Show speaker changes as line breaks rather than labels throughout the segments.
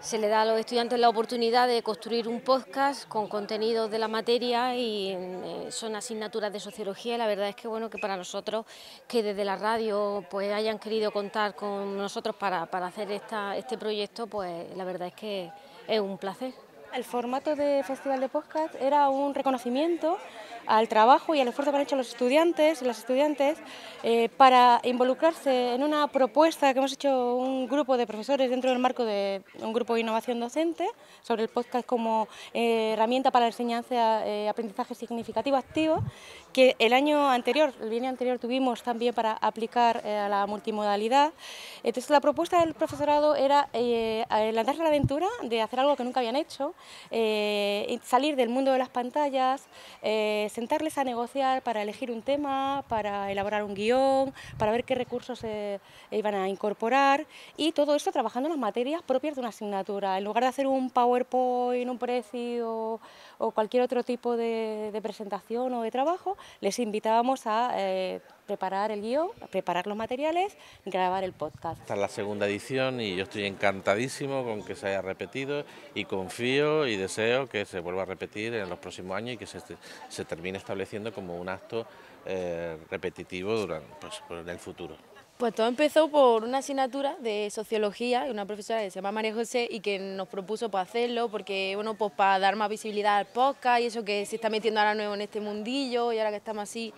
se le da a los estudiantes la oportunidad de construir un podcast con contenidos de la materia y eh, son asignaturas de sociología la verdad es que bueno que para nosotros que desde la radio pues hayan querido contar con nosotros para, para hacer esta, este proyecto pues la verdad es que es un placer.
El formato de Festival de Podcast era un reconocimiento al trabajo y al esfuerzo que han hecho los estudiantes y las estudiantes eh, para involucrarse en una propuesta que hemos hecho un grupo de profesores dentro del marco de un grupo de innovación docente sobre el podcast como eh, herramienta para la enseñanza eh, aprendizaje significativo activo, que el año anterior, el anterior tuvimos también para aplicar a la multimodalidad. Entonces la propuesta del profesorado era lanzarse a la aventura de hacer algo que nunca habían hecho, salir del mundo de las pantallas, sentarles a negociar para elegir un tema, para elaborar un guion, para ver qué recursos se iban a incorporar y todo esto trabajando en las materias propias de una asignatura. En lugar de hacer un PowerPoint, un precio o cualquier otro tipo de, presentación o de trabajo, les invitábamos a eh, preparar el guion, preparar los materiales, grabar el podcast.
Esta es la segunda edición y yo estoy encantadísimo con que se haya repetido y confío y deseo que se vuelva a repetir en los próximos años y que se, se termine estableciendo como un acto eh, repetitivo durante, pues, en el futuro.
Pues todo empezó por una asignatura de sociología, una profesora que se llama María José y que nos propuso pues, hacerlo porque, bueno, pues para dar más visibilidad al podcast y eso que se está metiendo ahora nuevo en este mundillo y ahora que estamos así.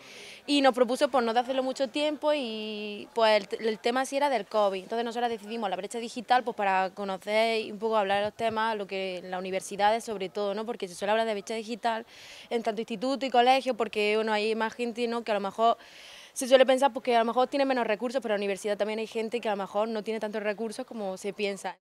Y nos propuso pues no de hacerlo mucho tiempo y pues el, tema sí era del COVID. Entonces nosotros decidimos la brecha digital pues para conocer y un poco hablar de los temas, lo que en las universidades sobre todo, ¿no? Porque se suele hablar de brecha digital en tanto instituto y colegio porque, bueno, hay más gente, ¿no? Que a lo mejor se suele pensar porque a lo mejor tiene menos recursos, pero en la universidad también hay gente que a lo mejor no tiene tantos recursos como se piensa.